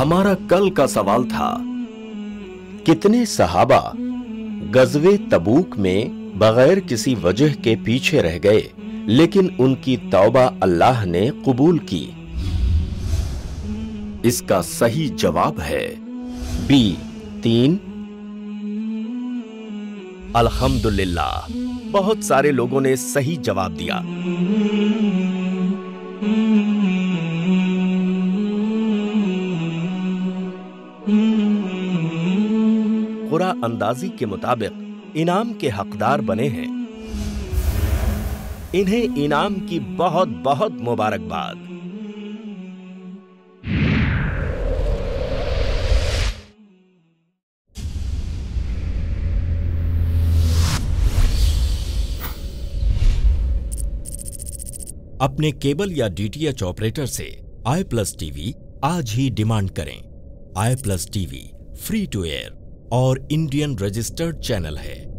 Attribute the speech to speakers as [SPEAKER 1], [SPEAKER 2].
[SPEAKER 1] हमारा कल का सवाल था, कितने सहाबा गजवे तबूक में बगैर किसी वजह के पीछे रह गए, लेकिन उनकी तौबा अल्लाह ने कबूल की? इसका सही जवाब है बी, तीन। अल्हम्दुलिल्लाह, बहुत सारे लोगों ने सही जवाब दिया। कुरा अंदाजी के मुताबिक इनाम के हकदार बने हैं। इन्हें इनाम की बहुत बहुत मुबारकबाद। अपने केबल या डीटीएच ऑपरेटर से आई प्लस टीवी आज ही डिमांड करें। I plus TV, free to air. और इंडियन रजिस्टर्ड चैनल है।